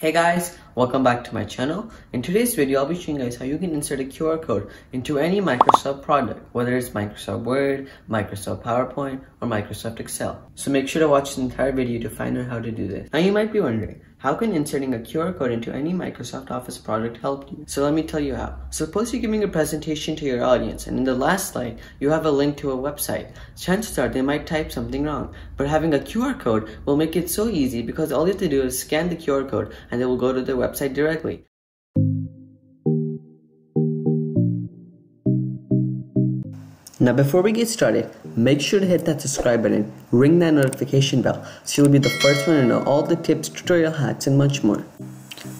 Hey guys, welcome back to my channel. In today's video, I'll be showing you guys how you can insert a QR code into any Microsoft product, whether it's Microsoft Word, Microsoft PowerPoint, or Microsoft Excel. So make sure to watch the entire video to find out how to do this. Now you might be wondering, how can inserting a QR code into any Microsoft Office product help you? So let me tell you how. Suppose you're giving a presentation to your audience and in the last slide, you have a link to a website. Chances are they might type something wrong, but having a QR code will make it so easy because all you have to do is scan the QR code and they will go to the website directly. Now before we get started, make sure to hit that subscribe button, ring that notification bell so you'll be the first one to know all the tips, tutorial hacks and much more.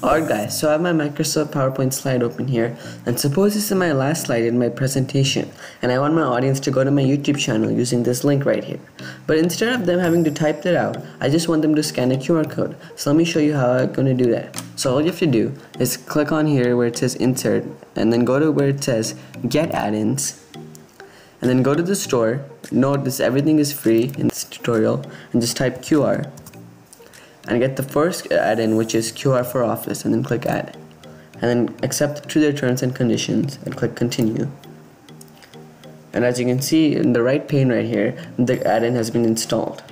Alright guys, so I have my Microsoft PowerPoint slide open here and suppose this is my last slide in my presentation and I want my audience to go to my YouTube channel using this link right here. But instead of them having to type that out, I just want them to scan a QR code. So let me show you how I'm going to do that. So all you have to do is click on here where it says insert and then go to where it says get add-ins and then go to the store. Note this everything is free in this tutorial and just type QR and get the first add-in which is QR4Office and then click add. And then accept to their terms and conditions and click continue. And as you can see in the right pane right here the add-in has been installed.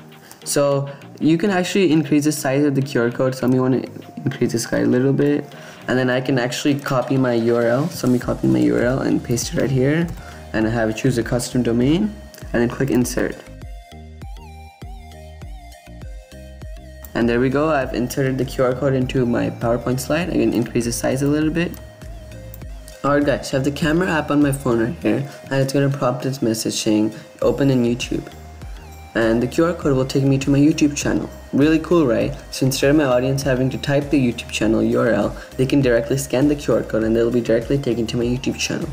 So you can actually increase the size of the QR code. So me want to increase this guy a little bit. And then I can actually copy my URL so let me copy my URL and paste it right here and I have choose a custom domain and then click insert. And there we go, I've inserted the QR code into my PowerPoint slide. I can increase the size a little bit. Alright guys, so I have the camera app on my phone right here and it's going to prompt this message saying open in YouTube. And the QR code will take me to my YouTube channel. Really cool, right? So instead of my audience having to type the YouTube channel URL, they can directly scan the QR code and they'll be directly taken to my YouTube channel.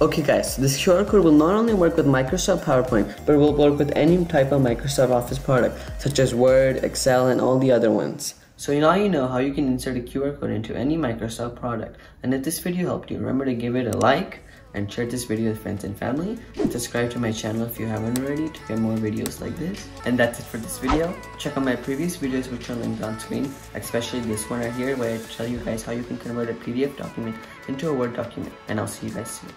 Okay guys, this QR code will not only work with Microsoft PowerPoint, but will work with any type of Microsoft Office product, such as Word, Excel, and all the other ones. So now you know how you can insert a QR code into any Microsoft product. And if this video helped you, remember to give it a like, and share this video with friends and family, and subscribe to my channel if you haven't already to get more videos like this. And that's it for this video. Check out my previous videos which are linked on screen, especially this one right here where I tell you guys how you can convert a PDF document into a Word document. And I'll see you guys soon.